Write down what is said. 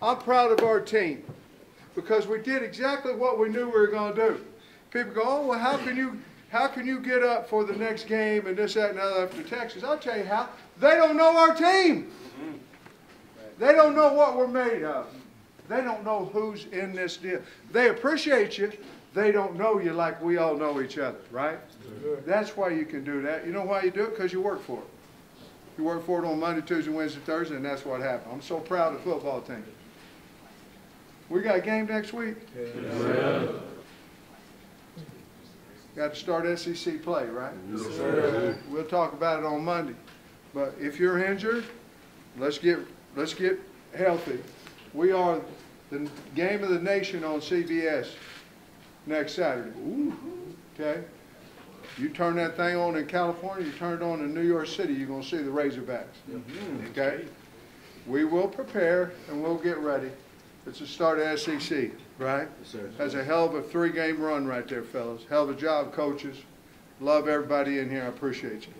I'm proud of our team because we did exactly what we knew we were going to do. People go, oh, well, how can you, how can you get up for the next game and this, that, and the other after Texas? I'll tell you how. They don't know our team. They don't know what we're made of. They don't know who's in this deal. They appreciate you. They don't know you like we all know each other, right? That's why you can do that. You know why you do it? Because you work for it. You work for it on Monday, Tuesday, Wednesday, Thursday, and that's what happened. I'm so proud of the football team. We got a game next week? Got to start SEC play, right? We'll talk about it on Monday. But if you're injured, let's get, let's get healthy. We are the game of the nation on CBS next Saturday. Okay? You turn that thing on in California, you turn it on in New York City, you're gonna see the Razorbacks. Mm-hmm. Okay? We will prepare and we'll get ready. It's the start of SEC, right? That's a hell of a three-game run right there, fellas. Hell of a job, coaches. Love everybody in here. I appreciate you.